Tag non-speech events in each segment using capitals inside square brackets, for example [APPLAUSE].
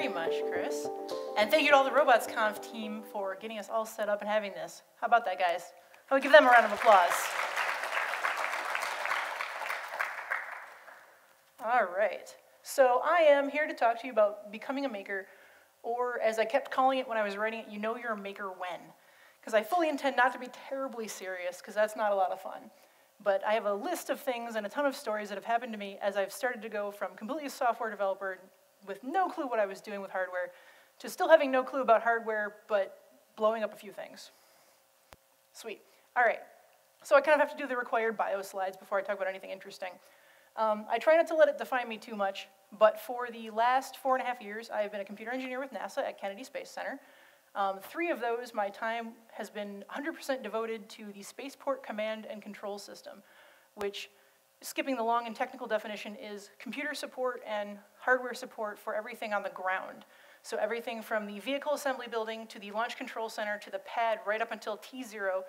very much, Chris. And thank you to all the RobotsConf team for getting us all set up and having this. How about that, guys? I would give them a round of applause? All right. So I am here to talk to you about becoming a maker, or as I kept calling it when I was writing it, you know you're a maker when. Because I fully intend not to be terribly serious, because that's not a lot of fun. But I have a list of things and a ton of stories that have happened to me as I've started to go from completely a software developer with no clue what I was doing with hardware to still having no clue about hardware, but blowing up a few things. Sweet. All right. So I kind of have to do the required bio slides before I talk about anything interesting. Um, I try not to let it define me too much, but for the last four and a half years, I have been a computer engineer with NASA at Kennedy Space Center. Um, three of those, my time has been 100% devoted to the Spaceport Command and Control System, which, skipping the long and technical definition, is computer support and hardware support for everything on the ground. So everything from the vehicle assembly building to the launch control center to the pad right up until T0,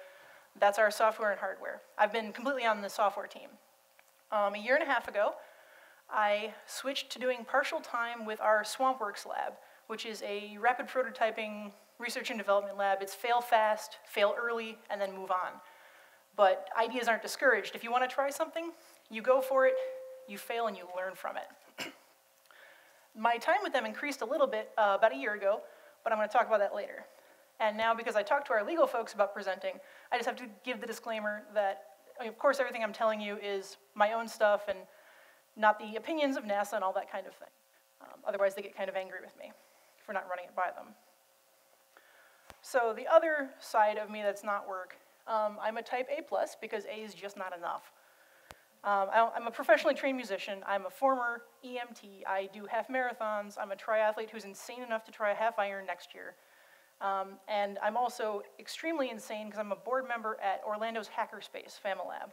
that's our software and hardware. I've been completely on the software team. Um, a year and a half ago, I switched to doing partial time with our SwampWorks lab, which is a rapid prototyping research and development lab. It's fail fast, fail early, and then move on. But ideas aren't discouraged. If you want to try something, you go for it, you fail, and you learn from it. My time with them increased a little bit uh, about a year ago, but I'm going to talk about that later. And now, because I talked to our legal folks about presenting, I just have to give the disclaimer that, of course, everything I'm telling you is my own stuff and not the opinions of NASA and all that kind of thing. Um, otherwise, they get kind of angry with me for not running it by them. So the other side of me that's not work, um, I'm a type A plus because A is just not enough. Um, I'm a professionally trained musician. I'm a former EMT. I do half marathons. I'm a triathlete who's insane enough to try a half iron next year. Um, and I'm also extremely insane because I'm a board member at Orlando's Hackerspace, FamiLab.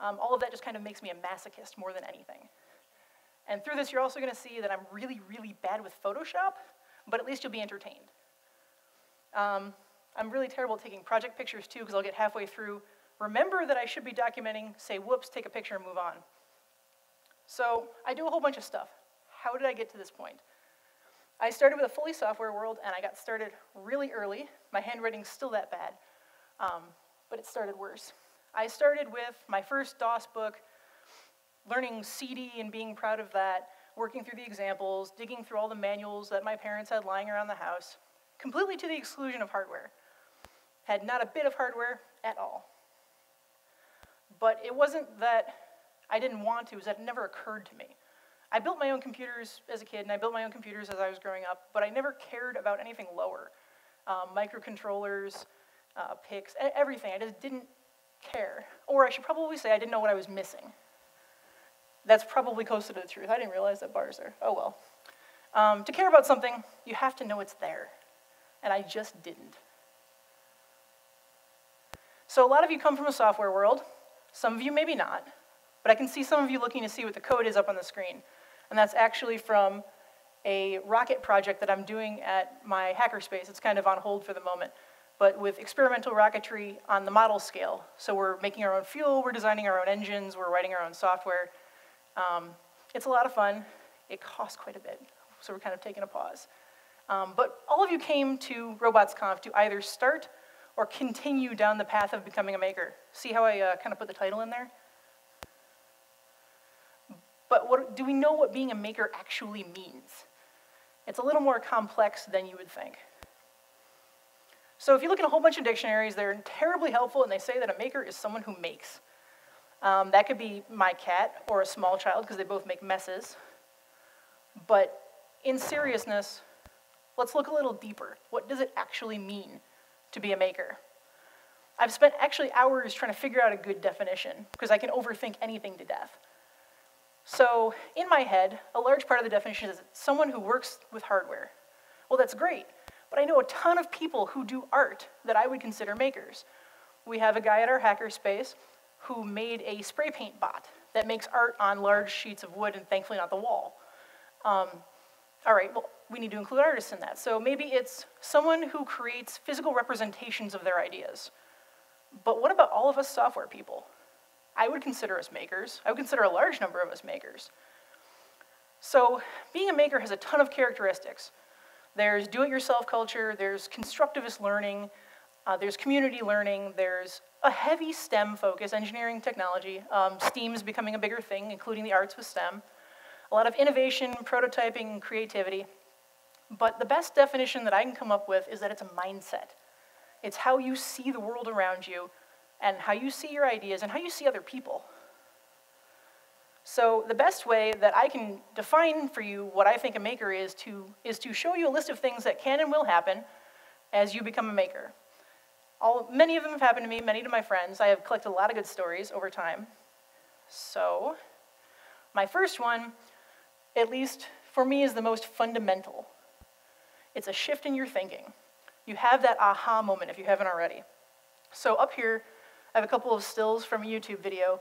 Um, all of that just kind of makes me a masochist more than anything. And through this, you're also going to see that I'm really, really bad with Photoshop, but at least you'll be entertained. Um, I'm really terrible at taking project pictures too because I'll get halfway through remember that I should be documenting, say, whoops, take a picture and move on. So I do a whole bunch of stuff. How did I get to this point? I started with a fully software world, and I got started really early. My handwriting's still that bad, um, but it started worse. I started with my first DOS book, learning CD and being proud of that, working through the examples, digging through all the manuals that my parents had lying around the house, completely to the exclusion of hardware. Had not a bit of hardware at all. But it wasn't that I didn't want to, it was that it never occurred to me. I built my own computers as a kid, and I built my own computers as I was growing up, but I never cared about anything lower. Um, microcontrollers, uh, PICs, everything. I just didn't care. Or I should probably say I didn't know what I was missing. That's probably closer to the truth. I didn't realize that bars there. Oh well. Um, to care about something, you have to know it's there. And I just didn't. So a lot of you come from a software world. Some of you maybe not, but I can see some of you looking to see what the code is up on the screen. And that's actually from a rocket project that I'm doing at my hackerspace. It's kind of on hold for the moment, but with experimental rocketry on the model scale. So we're making our own fuel, we're designing our own engines, we're writing our own software. Um, it's a lot of fun. It costs quite a bit, so we're kind of taking a pause. Um, but all of you came to RobotsConf to either start or continue down the path of becoming a maker. See how I uh, kind of put the title in there? But what, do we know what being a maker actually means? It's a little more complex than you would think. So if you look at a whole bunch of dictionaries, they're terribly helpful, and they say that a maker is someone who makes. Um, that could be my cat or a small child, because they both make messes. But in seriousness, let's look a little deeper. What does it actually mean to be a maker. I've spent actually hours trying to figure out a good definition because I can overthink anything to death. So, in my head, a large part of the definition is someone who works with hardware. Well, that's great, but I know a ton of people who do art that I would consider makers. We have a guy at our hackerspace who made a spray paint bot that makes art on large sheets of wood and thankfully not the wall. Um, all right, well, we need to include artists in that. So maybe it's someone who creates physical representations of their ideas. But what about all of us software people? I would consider us makers. I would consider a large number of us makers. So being a maker has a ton of characteristics. There's do-it-yourself culture, there's constructivist learning, uh, there's community learning, there's a heavy STEM focus, engineering, technology. Um, STEAM is becoming a bigger thing, including the arts with STEM. A lot of innovation, prototyping, creativity. But the best definition that I can come up with is that it's a mindset. It's how you see the world around you and how you see your ideas and how you see other people. So the best way that I can define for you what I think a maker is to, is to show you a list of things that can and will happen as you become a maker. All, many of them have happened to me, many to my friends. I have collected a lot of good stories over time. So my first one, at least for me, is the most fundamental. It's a shift in your thinking. You have that aha moment if you haven't already. So up here, I have a couple of stills from a YouTube video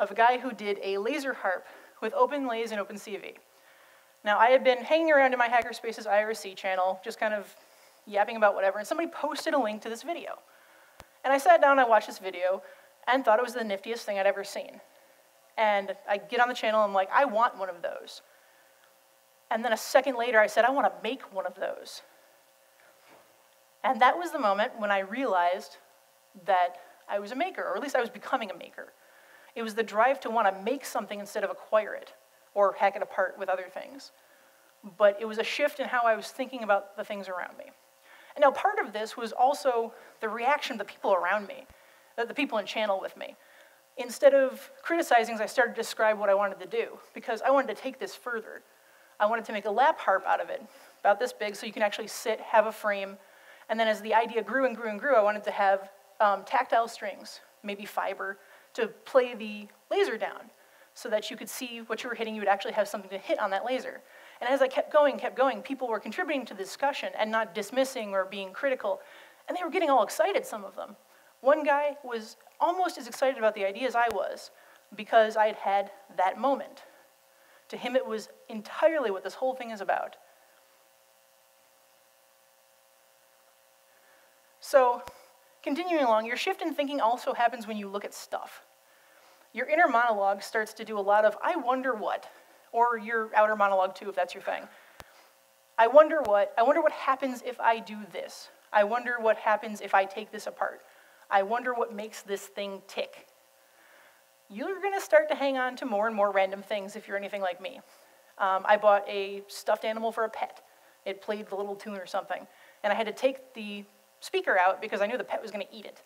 of a guy who did a laser harp with OpenLase and OpenCV. Now, I had been hanging around in my Hackerspaces IRC channel, just kind of yapping about whatever, and somebody posted a link to this video. And I sat down and I watched this video and thought it was the niftiest thing I'd ever seen. And I get on the channel, and I'm like, I want one of those. And then a second later, I said, I want to make one of those. And that was the moment when I realized that I was a maker, or at least I was becoming a maker. It was the drive to want to make something instead of acquire it or hack it apart with other things. But it was a shift in how I was thinking about the things around me. And now part of this was also the reaction of the people around me, uh, the people in channel with me. Instead of criticizing, I started to describe what I wanted to do because I wanted to take this further. I wanted to make a lap harp out of it, about this big, so you can actually sit, have a frame. And then as the idea grew and grew and grew, I wanted to have um, tactile strings, maybe fiber, to play the laser down so that you could see what you were hitting, you would actually have something to hit on that laser. And as I kept going, kept going, people were contributing to the discussion and not dismissing or being critical. And they were getting all excited, some of them. One guy was almost as excited about the idea as I was because I had had that moment. To him, it was entirely what this whole thing is about. So, Continuing along, your shift in thinking also happens when you look at stuff. Your inner monologue starts to do a lot of, I wonder what, or your outer monologue too, if that's your thing. I wonder what, I wonder what happens if I do this. I wonder what happens if I take this apart. I wonder what makes this thing tick. You're gonna start to hang on to more and more random things if you're anything like me. Um, I bought a stuffed animal for a pet. It played the little tune or something. And I had to take the speaker out because I knew the pet was going to eat it.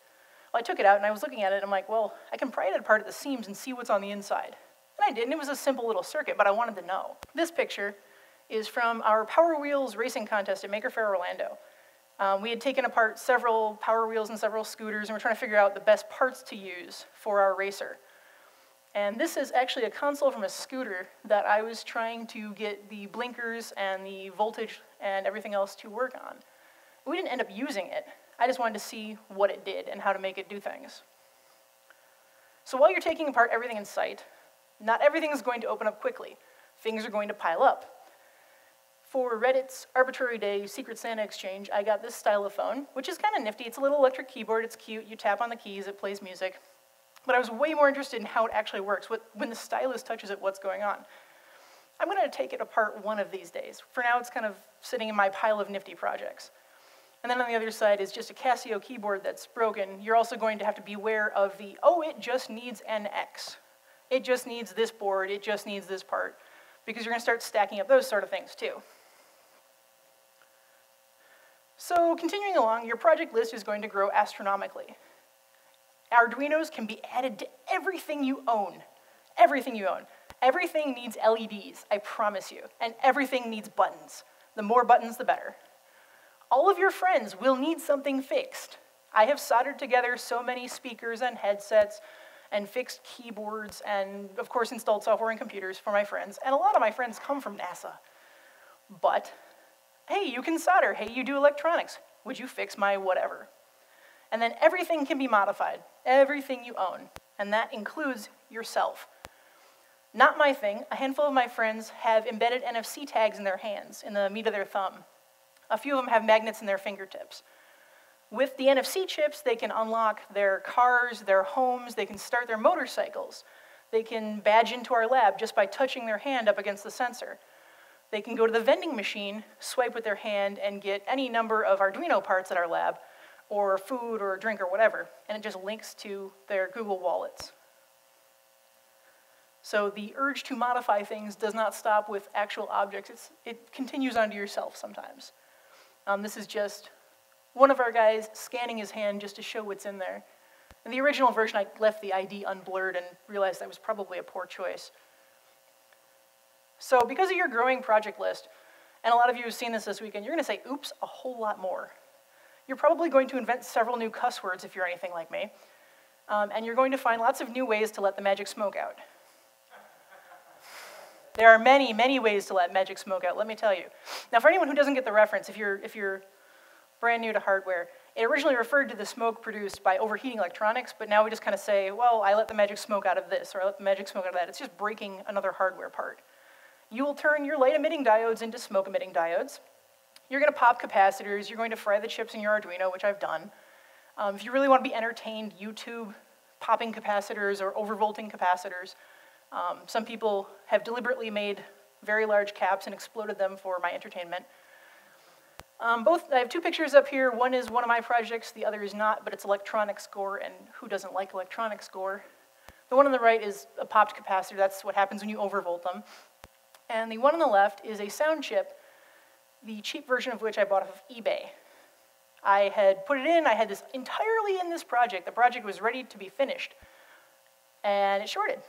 Well, I took it out and I was looking at it. And I'm like, well, I can pry it apart at the seams and see what's on the inside. And I did, and it was a simple little circuit, but I wanted to know. This picture is from our Power Wheels racing contest at Maker Faire Orlando. Um, we had taken apart several Power Wheels and several scooters, and we're trying to figure out the best parts to use for our racer. And this is actually a console from a scooter that I was trying to get the blinkers and the voltage and everything else to work on. We didn't end up using it. I just wanted to see what it did and how to make it do things. So while you're taking apart everything in sight, not everything is going to open up quickly. Things are going to pile up. For Reddit's Arbitrary Day Secret Santa Exchange, I got this stylophone, which is kind of nifty. It's a little electric keyboard, it's cute. You tap on the keys, it plays music. But I was way more interested in how it actually works. What, when the stylus touches it, what's going on? I'm going to take it apart one of these days. For now, it's kind of sitting in my pile of nifty projects. And then on the other side is just a Casio keyboard that's broken. You're also going to have to be aware of the, oh, it just needs an X. It just needs this board, it just needs this part. Because you're going to start stacking up those sort of things too. So continuing along, your project list is going to grow astronomically. Arduinos can be added to everything you own. Everything you own. Everything needs LEDs, I promise you. And everything needs buttons. The more buttons, the better. All of your friends will need something fixed. I have soldered together so many speakers and headsets and fixed keyboards and, of course, installed software and computers for my friends. And a lot of my friends come from NASA. But, hey, you can solder. Hey, you do electronics. Would you fix my whatever? And then everything can be modified, everything you own. And that includes yourself. Not my thing. A handful of my friends have embedded NFC tags in their hands, in the meat of their thumb. A few of them have magnets in their fingertips. With the NFC chips, they can unlock their cars, their homes, they can start their motorcycles. They can badge into our lab just by touching their hand up against the sensor. They can go to the vending machine, swipe with their hand, and get any number of Arduino parts at our lab, or food or drink or whatever, and it just links to their Google wallets. So the urge to modify things does not stop with actual objects. It's, it continues onto yourself sometimes. Um, this is just one of our guys scanning his hand just to show what's in there. In the original version, I left the ID unblurred and realized that was probably a poor choice. So because of your growing project list, and a lot of you have seen this this weekend, you're going to say, oops, a whole lot more. You're probably going to invent several new cuss words if you're anything like me. Um, and you're going to find lots of new ways to let the magic smoke out. There are many, many ways to let magic smoke out, let me tell you. Now, for anyone who doesn't get the reference, if you're, if you're brand new to hardware, it originally referred to the smoke produced by overheating electronics, but now we just kind of say, well, I let the magic smoke out of this, or I let the magic smoke out of that. It's just breaking another hardware part. You will turn your light emitting diodes into smoke emitting diodes. You're going to pop capacitors. You're going to fry the chips in your Arduino, which I've done. Um, if you really want to be entertained, YouTube popping capacitors or overvolting capacitors. Um, some people have deliberately made very large caps and exploded them for my entertainment. Um, both, I have two pictures up here. One is one of my projects, the other is not, but it's electronic score, and who doesn't like electronic score? The one on the right is a popped capacitor. That's what happens when you overvolt them. And the one on the left is a sound chip, the cheap version of which I bought off of eBay. I had put it in, I had this entirely in this project. The project was ready to be finished, and it shorted.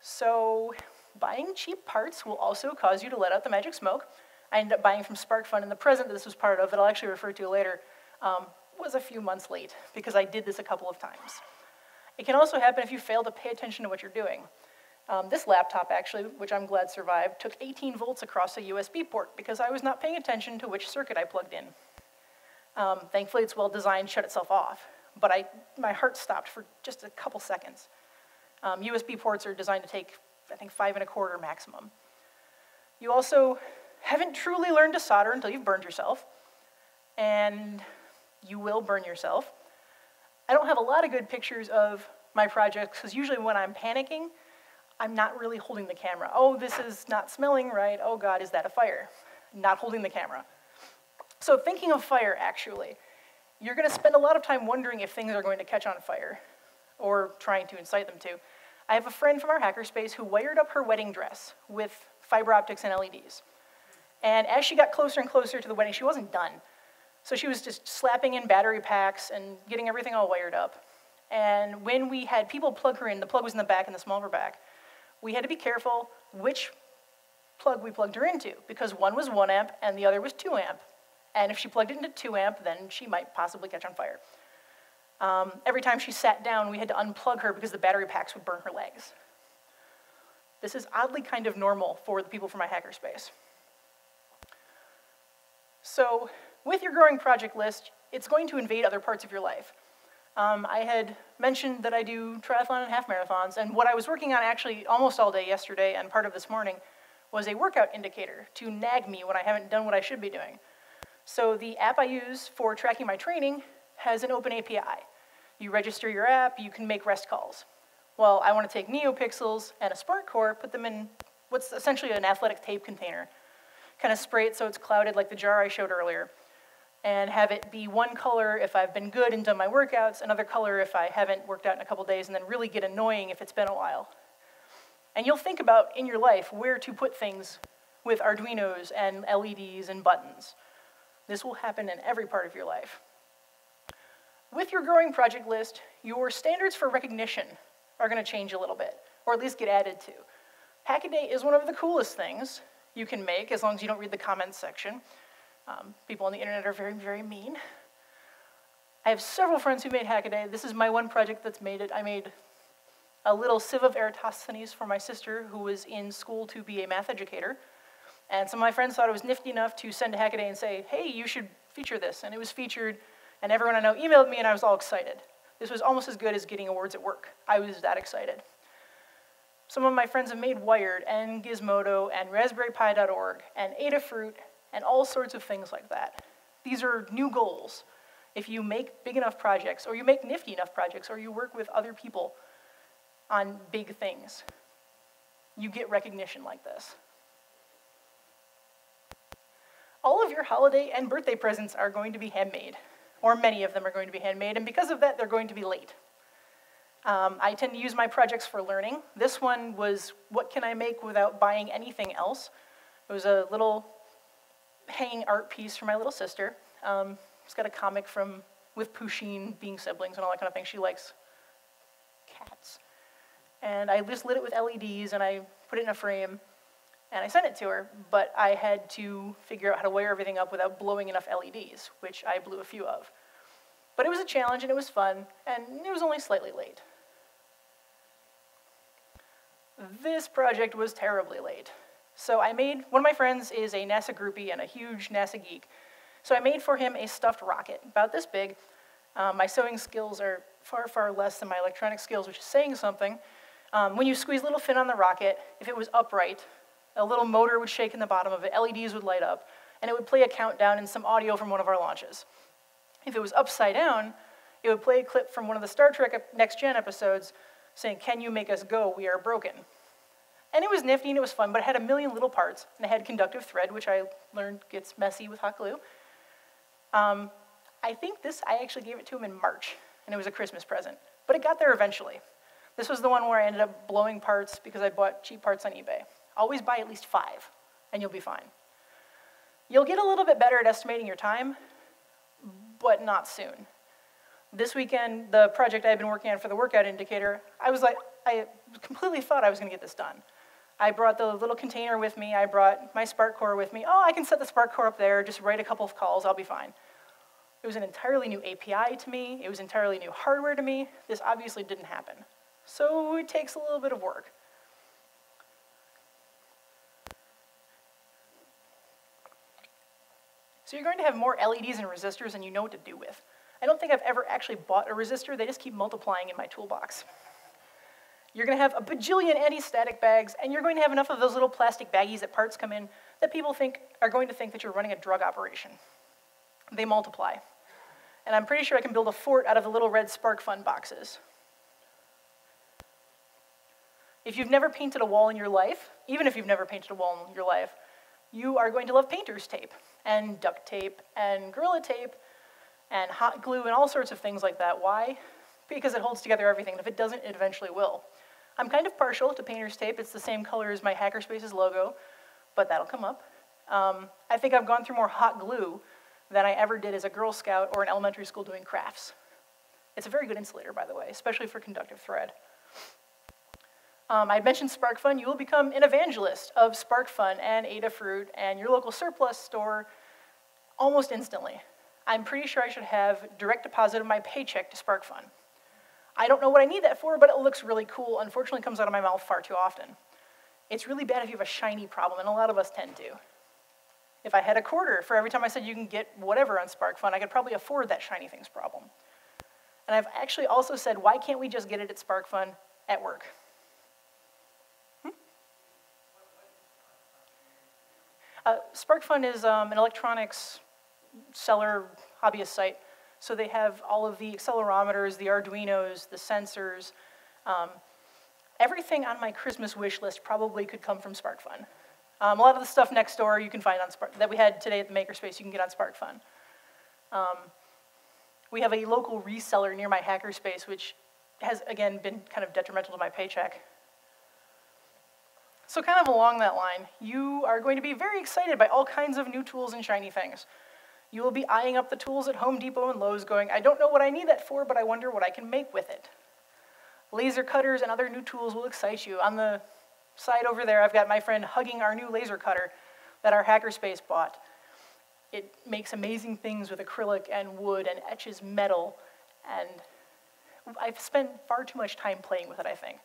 So buying cheap parts will also cause you to let out the magic smoke. I ended up buying from SparkFun, and the present that this was part of, that I'll actually refer to later, um, was a few months late because I did this a couple of times. It can also happen if you fail to pay attention to what you're doing. Um, this laptop, actually, which I'm glad survived, took 18 volts across a USB port because I was not paying attention to which circuit I plugged in. Um, thankfully, it's well designed, shut itself off, but I, my heart stopped for just a couple seconds. Um, USB ports are designed to take, I think, five and a quarter maximum. You also haven't truly learned to solder until you've burned yourself, and you will burn yourself. I don't have a lot of good pictures of my projects because usually when I'm panicking, I'm not really holding the camera. Oh, this is not smelling right. Oh God, is that a fire? Not holding the camera. So thinking of fire, actually, you're going to spend a lot of time wondering if things are going to catch on fire or trying to incite them to. I have a friend from our hackerspace who wired up her wedding dress with fiber optics and LEDs. And as she got closer and closer to the wedding, she wasn't done. So she was just slapping in battery packs and getting everything all wired up. And when we had people plug her in, the plug was in the back and the smaller back, we had to be careful which plug we plugged her into because one was 1 amp and the other was 2 amp. And if she plugged it into 2 amp, then she might possibly catch on fire. Um, every time she sat down, we had to unplug her because the battery packs would burn her legs. This is oddly kind of normal for the people from my hackerspace. So with your growing project list, it's going to invade other parts of your life. Um, I had mentioned that I do triathlon and half marathons, and what I was working on actually almost all day yesterday and part of this morning was a workout indicator to nag me when I haven't done what I should be doing. So the app I use for tracking my training has an open API. You register your app, you can make REST calls. Well, I want to take NeoPixels and a Spark Core, put them in what's essentially an athletic tape container, kind of spray it so it's clouded like the jar I showed earlier, and have it be one color if I've been good and done my workouts, another color if I haven't worked out in a couple days, and then really get annoying if it's been a while. And you'll think about in your life where to put things with Arduinos and LEDs and buttons. This will happen in every part of your life. With your growing project list, your standards for recognition are going to change a little bit, or at least get added to. Hackaday is one of the coolest things you can make as long as you don't read the comments section. Um, people on the internet are very, very mean. I have several friends who made Hackaday. This is my one project that's made it. I made a little sieve of Eratosthenes for my sister who was in school to be a math educator. And some of my friends thought it was nifty enough to send to Hackaday and say, hey, you should feature this. And it was featured and everyone I know emailed me, and I was all excited. This was almost as good as getting awards at work. I was that excited. Some of my friends have made Wired and Gizmodo and RaspberryPi.org and Adafruit and all sorts of things like that. These are new goals. If you make big enough projects, or you make nifty enough projects, or you work with other people on big things, you get recognition like this. all of your holiday and birthday presents are going to be handmade, or many of them are going to be handmade, and because of that, they're going to be late. Um, I tend to use my projects for learning. This one was, what can I make without buying anything else? It was a little hanging art piece for my little sister. Um, it's got a comic from, with Pusheen being siblings and all that kind of thing. She likes cats. And I just lit it with LEDs and I put it in a frame and I sent it to her, but I had to figure out how to wire everything up without blowing enough LEDs, which I blew a few of. But it was a challenge and it was fun, and it was only slightly late. This project was terribly late. So I made, one of my friends is a NASA groupie and a huge NASA geek. So I made for him a stuffed rocket, about this big. Um, my sewing skills are far, far less than my electronic skills, which is saying something. Um, when you squeeze a little fin on the rocket, if it was upright, a little motor would shake in the bottom of it, LEDs would light up, and it would play a countdown and some audio from one of our launches. If it was upside down, it would play a clip from one of the Star Trek Next Gen episodes saying, Can you make us go? We are broken. And it was nifty and it was fun, but it had a million little parts, and it had conductive thread, which I learned gets messy with hot glue. Um, I think this, I actually gave it to him in March, and it was a Christmas present. But it got there eventually. This was the one where I ended up blowing parts because I bought cheap parts on eBay. Always buy at least five, and you'll be fine. You'll get a little bit better at estimating your time, but not soon. This weekend, the project I had been working on for the workout indicator, I was like, I completely thought I was going to get this done. I brought the little container with me. I brought my Spark Core with me. Oh, I can set the Spark Core up there, just write a couple of calls, I'll be fine. It was an entirely new API to me. It was entirely new hardware to me. This obviously didn't happen. So it takes a little bit of work. So you're going to have more LEDs and resistors than you know what to do with. I don't think I've ever actually bought a resistor. They just keep multiplying in my toolbox. You're going to have a bajillion anti-static bags, and you're going to have enough of those little plastic baggies that parts come in that people think are going to think that you're running a drug operation. They multiply. And I'm pretty sure I can build a fort out of the little red SparkFun boxes. If you've never painted a wall in your life, even if you've never painted a wall in your life, you are going to love painter's tape and duct tape and Gorilla tape and hot glue and all sorts of things like that. Why? Because it holds together everything. And if it doesn't, it eventually will. I'm kind of partial to painter's tape. It's the same color as my Hackerspaces logo, but that'll come up. Um, I think I've gone through more hot glue than I ever did as a Girl Scout or in elementary school doing crafts. It's a very good insulator, by the way, especially for conductive thread. Um, I mentioned SparkFun. You will become an evangelist of SparkFun and Adafruit and your local surplus store almost instantly. I'm pretty sure I should have direct deposit of my paycheck to SparkFun. I don't know what I need that for, but it looks really cool. Unfortunately, comes out of my mouth far too often. It's really bad if you have a shiny problem, and a lot of us tend to. If I had a quarter for every time I said you can get whatever on SparkFun, I could probably afford that shiny things problem. And I've actually also said, why can't we just get it at SparkFun at work? Uh, SparkFun is um, an electronics seller hobbyist site. So they have all of the accelerometers, the Arduinos, the sensors. Um, everything on my Christmas wish list probably could come from SparkFun. Um, a lot of the stuff next door you can find on Spark that we had today at the Makerspace you can get on SparkFun. Um, we have a local reseller near my hackerspace, which has again been kind of detrimental to my paycheck. So kind of along that line, you are going to be very excited by all kinds of new tools and shiny things. You will be eyeing up the tools at Home Depot and Lowe's going, I don't know what I need that for, but I wonder what I can make with it. Laser cutters and other new tools will excite you. On the side over there, I've got my friend hugging our new laser cutter that our hackerspace bought. It makes amazing things with acrylic and wood and etches metal, and I've spent far too much time playing with it, I think.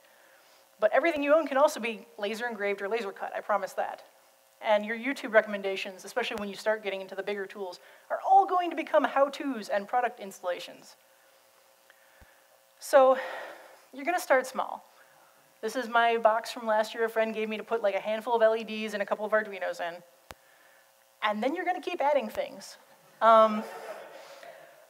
But everything you own can also be laser engraved or laser cut, I promise that. And your YouTube recommendations, especially when you start getting into the bigger tools, are all going to become how-tos and product installations. So you're gonna start small. This is my box from last year a friend gave me to put like a handful of LEDs and a couple of Arduinos in. And then you're gonna keep adding things. Um,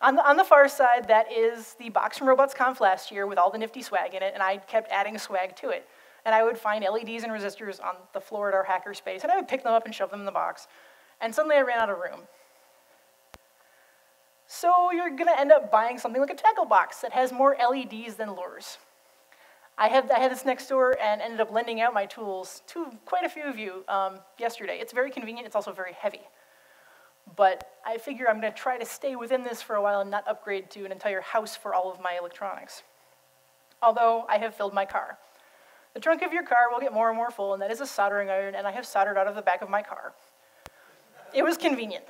on the, on the far side, that is the box from RobotsConf last year with all the nifty swag in it, and I kept adding swag to it. And I would find LEDs and resistors on the floor at our hackerspace, and I would pick them up and shove them in the box. And suddenly I ran out of room. So you're going to end up buying something like a tackle box that has more LEDs than lures. I had, I had this next door and ended up lending out my tools to quite a few of you um, yesterday. It's very convenient, it's also very heavy. But I figure I'm going to try to stay within this for a while and not upgrade to an entire house for all of my electronics. Although I have filled my car. The trunk of your car will get more and more full, and that is a soldering iron, and I have soldered out of the back of my car. It was convenient.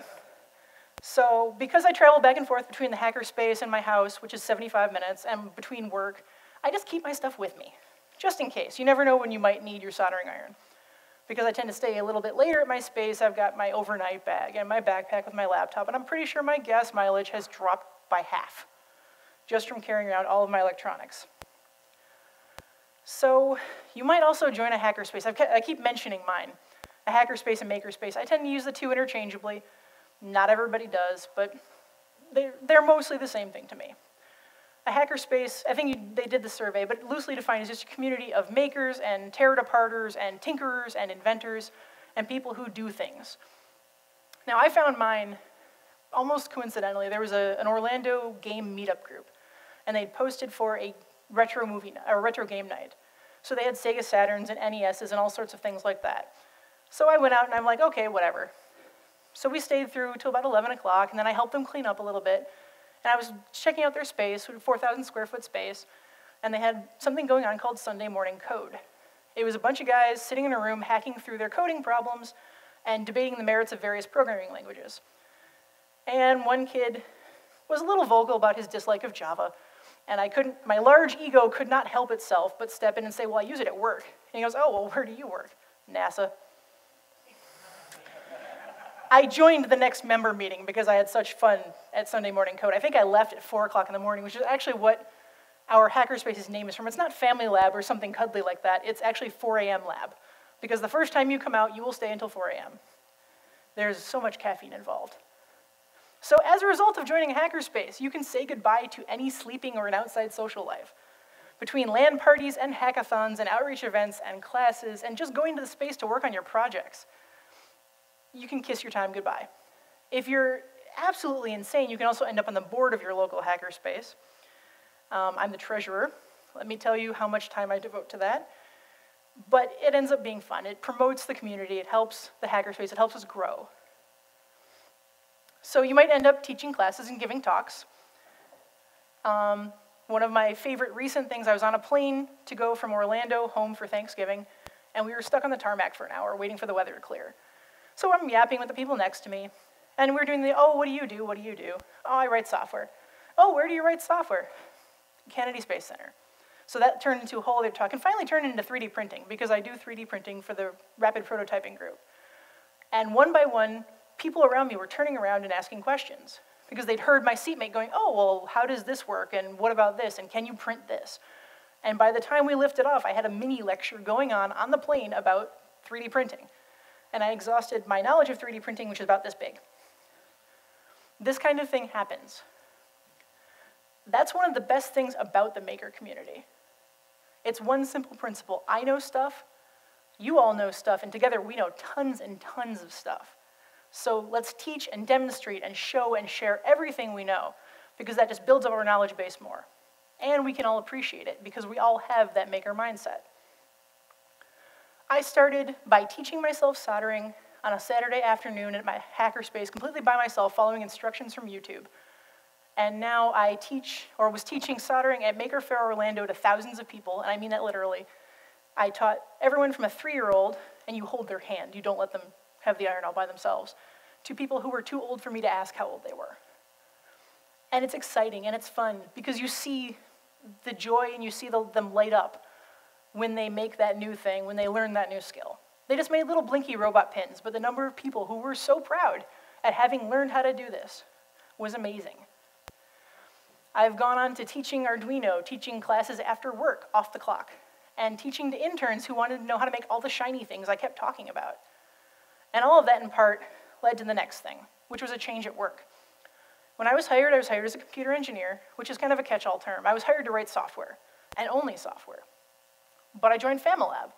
So because I travel back and forth between the hackerspace and my house, which is 75 minutes, and between work, I just keep my stuff with me, just in case. You never know when you might need your soldering iron. Because I tend to stay a little bit later at my space, I've got my overnight bag and my backpack with my laptop, and I'm pretty sure my gas mileage has dropped by half just from carrying around all of my electronics. So you might also join a hackerspace. I keep mentioning mine, a hackerspace and makerspace. I tend to use the two interchangeably. Not everybody does, but they're, they're mostly the same thing to me. A hackerspace, I think you, they did the survey, but loosely defined is just a community of makers and tear-it-aparters and tinkerers and inventors and people who do things. Now, I found mine almost coincidentally. There was a, an Orlando game meetup group, and they'd posted for a retro movie, or retro game night. So they had Sega Saturns and NESs and all sorts of things like that. So I went out and I'm like, okay, whatever. So we stayed through till about 11 o'clock, and then I helped them clean up a little bit. And I was checking out their space, 4,000 square foot space, and they had something going on called Sunday Morning Code. It was a bunch of guys sitting in a room hacking through their coding problems and debating the merits of various programming languages. And one kid was a little vocal about his dislike of Java, and I couldn't, my large ego could not help itself but step in and say, well, I use it at work. And he goes, oh, well, where do you work? NASA. I joined the next member meeting because I had such fun at Sunday Morning Code. I think I left at 4 o'clock in the morning, which is actually what our hackerspace's name is from. It's not Family Lab or something cuddly like that. It's actually 4 a.m. Lab. Because the first time you come out, you will stay until 4 a.m. There's so much caffeine involved. So as a result of joining a hackerspace, you can say goodbye to any sleeping or an outside social life. Between LAN parties and hackathons and outreach events and classes and just going to the space to work on your projects, you can kiss your time goodbye. If you're absolutely insane, you can also end up on the board of your local hackerspace. Um, I'm the treasurer. Let me tell you how much time I devote to that. But it ends up being fun. It promotes the community, it helps the hackerspace, it helps us grow. So you might end up teaching classes and giving talks. Um, one of my favorite recent things, I was on a plane to go from Orlando home for Thanksgiving, and we were stuck on the tarmac for an hour waiting for the weather to clear. So I'm yapping with the people next to me, and we're doing the, oh, what do you do? What do you do? Oh, I write software. Oh, where do you write software? Kennedy Space Center. So that turned into a whole other talk, and finally turned into 3D printing, because I do 3D printing for the rapid prototyping group. And one by one, people around me were turning around and asking questions, because they'd heard my seatmate going, oh, well, how does this work, and what about this, and can you print this? And by the time we lifted off, I had a mini lecture going on on the plane about 3D printing and I exhausted my knowledge of 3D printing, which is about this big. This kind of thing happens. That's one of the best things about the maker community. It's one simple principle. I know stuff, you all know stuff, and together we know tons and tons of stuff. So let's teach and demonstrate and show and share everything we know, because that just builds up our knowledge base more. And we can all appreciate it, because we all have that maker mindset. I started by teaching myself soldering on a Saturday afternoon at my hackerspace completely by myself following instructions from YouTube. And now I teach, or was teaching soldering at Maker Faire Orlando to thousands of people, and I mean that literally. I taught everyone from a three-year-old, and you hold their hand, you don't let them have the iron all by themselves, to people who were too old for me to ask how old they were. And it's exciting and it's fun because you see the joy and you see the, them light up when they make that new thing, when they learn that new skill. They just made little blinky robot pins, but the number of people who were so proud at having learned how to do this was amazing. I've gone on to teaching Arduino, teaching classes after work, off the clock, and teaching to interns who wanted to know how to make all the shiny things I kept talking about. And all of that, in part, led to the next thing, which was a change at work. When I was hired, I was hired as a computer engineer, which is kind of a catch-all term. I was hired to write software, and only software. But I joined Familab,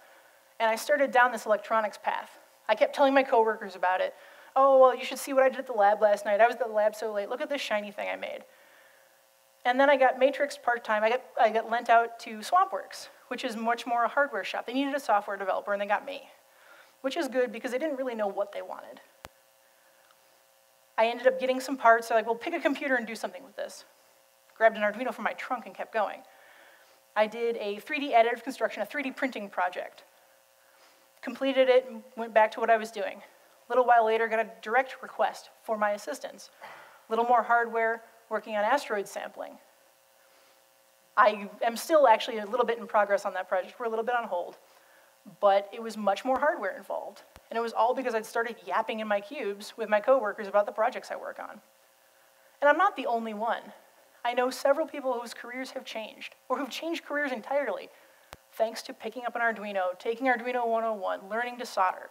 and I started down this electronics path. I kept telling my coworkers about it. oh, well, you should see what I did at the lab last night. I was at the lab so late. Look at this shiny thing I made. And then I got Matrix part-time. I got, I got lent out to SwampWorks, which is much more a hardware shop. They needed a software developer, and they got me, which is good because they didn't really know what they wanted. I ended up getting some parts. They're like, well, pick a computer and do something with this. Grabbed an Arduino from my trunk and kept going. I did a 3D additive construction, a 3D printing project. Completed it and went back to what I was doing. A little while later, got a direct request for my assistance. A little more hardware, working on asteroid sampling. I am still actually a little bit in progress on that project. We're a little bit on hold. But it was much more hardware involved. And it was all because I'd started yapping in my cubes with my coworkers about the projects I work on. And I'm not the only one. I know several people whose careers have changed, or who've changed careers entirely, thanks to picking up an Arduino, taking Arduino 101, learning to solder,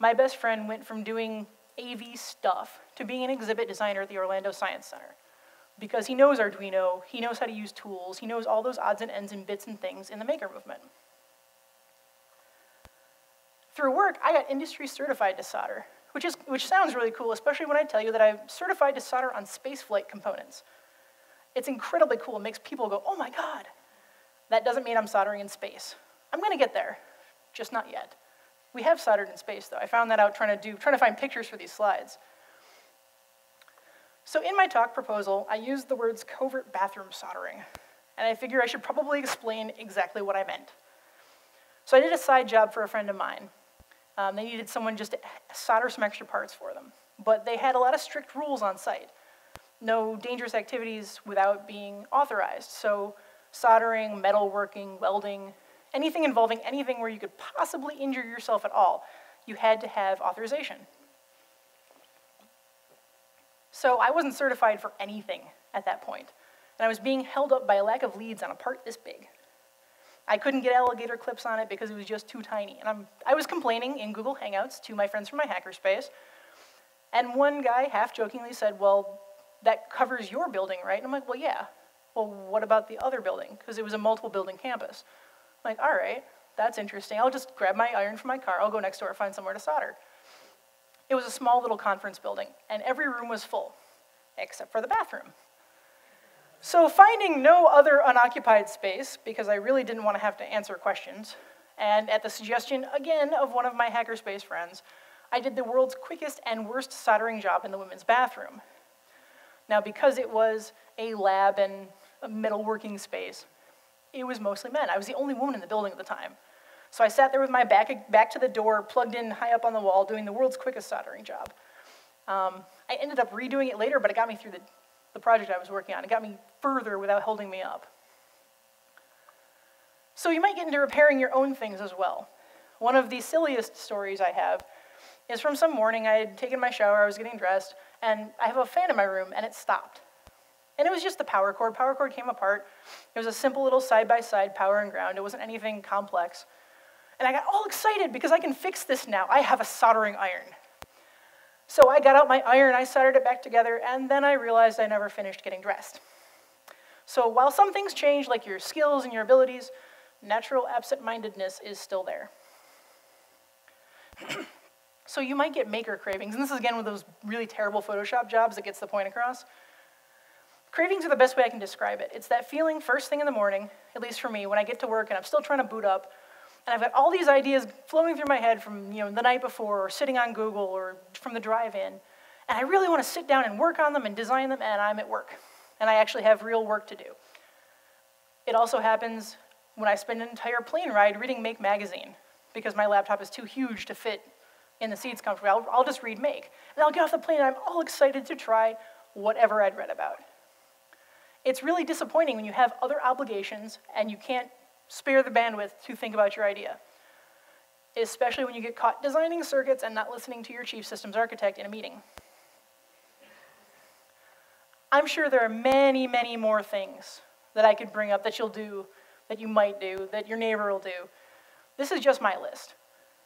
my best friend went from doing AV stuff to being an exhibit designer at the Orlando Science Center. Because he knows Arduino, he knows how to use tools, he knows all those odds and ends and bits and things in the maker movement. Through work, I got industry certified to solder, which, is, which sounds really cool, especially when I tell you that I'm certified to solder on spaceflight components. It's incredibly cool, it makes people go, oh my God. That doesn't mean I'm soldering in space. I'm gonna get there, just not yet. We have soldered in space, though. I found that out trying to, do, trying to find pictures for these slides. So in my talk proposal, I used the words covert bathroom soldering, and I figure I should probably explain exactly what I meant. So I did a side job for a friend of mine. Um, they needed someone just to solder some extra parts for them, but they had a lot of strict rules on site. No dangerous activities without being authorized. So soldering, metalworking, welding, anything involving anything where you could possibly injure yourself at all, you had to have authorization. So I wasn't certified for anything at that point, and I was being held up by a lack of leads on a part this big. I couldn't get alligator clips on it because it was just too tiny. And I'm, I was complaining in Google Hangouts to my friends from my hackerspace, and one guy half jokingly said, Well, that covers your building, right? And I'm like, Well, yeah. Well, what about the other building? Because it was a multiple building campus. I'm like, all right, that's interesting. I'll just grab my iron from my car. I'll go next door and find somewhere to solder. It was a small little conference building, and every room was full, except for the bathroom. So finding no other unoccupied space, because I really didn't want to have to answer questions, and at the suggestion, again, of one of my hackerspace friends, I did the world's quickest and worst soldering job in the women's bathroom. Now, because it was a lab and a metalworking space, it was mostly men. I was the only woman in the building at the time. So I sat there with my back, back to the door, plugged in high up on the wall, doing the world's quickest soldering job. Um, I ended up redoing it later, but it got me through the, the project I was working on. It got me further without holding me up. So you might get into repairing your own things as well. One of the silliest stories I have is from some morning I had taken my shower, I was getting dressed, and I have a fan in my room, and it stopped. And it was just the power cord. Power cord came apart. It was a simple little side-by-side -side power and ground. It wasn't anything complex. And I got all excited because I can fix this now. I have a soldering iron. So I got out my iron, I soldered it back together, and then I realized I never finished getting dressed. So while some things change, like your skills and your abilities, natural absent-mindedness is still there. [CLEARS THROAT] so you might get maker cravings, and this is again one of those really terrible Photoshop jobs that gets the point across. Cravings are the best way I can describe it. It's that feeling first thing in the morning, at least for me, when I get to work and I'm still trying to boot up, and I've got all these ideas flowing through my head from you know, the night before, or sitting on Google, or from the drive-in, and I really want to sit down and work on them and design them, and I'm at work. And I actually have real work to do. It also happens when I spend an entire plane ride reading Make magazine, because my laptop is too huge to fit in the seats comfortably. I'll, I'll just read Make. And I'll get off the plane and I'm all excited to try whatever I'd read about. It's really disappointing when you have other obligations and you can't spare the bandwidth to think about your idea, especially when you get caught designing circuits and not listening to your chief systems architect in a meeting. I'm sure there are many, many more things that I could bring up that you'll do, that you might do, that your neighbor will do. This is just my list.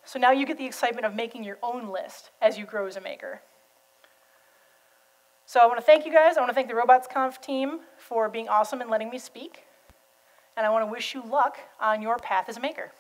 So now you get the excitement of making your own list as you grow as a maker. So I want to thank you guys. I want to thank the RobotsConf team for being awesome and letting me speak. And I want to wish you luck on your path as a maker.